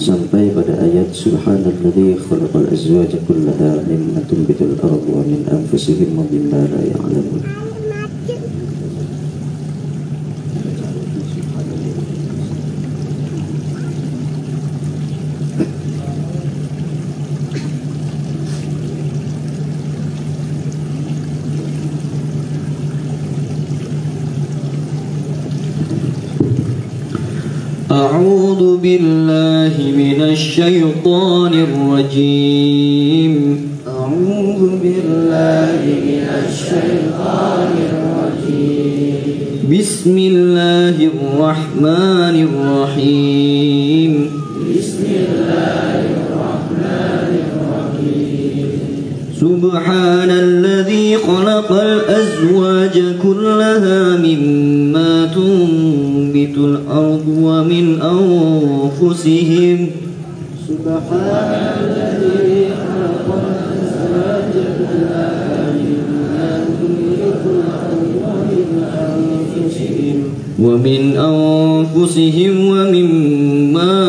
sampai pada ayat subhanalladzi khalaqal azwaja kullaha mimma tunbitul ardu wa min anfusihim wa mimma la ya'lamun أعوذ بالله من الشيطان الرجيم. أعوذ بالله من الشيطان الرجيم. بسم الله الرحمن الرحيم. سبحان الذي خلق الأزواج كلها مما تنبت الأرض ومن أنفسهم. سبحان الذي ومن أنفسهم ومن أنفسهم ومما